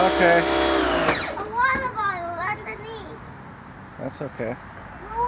Oh, okay. A water bottle underneath. That's okay. No,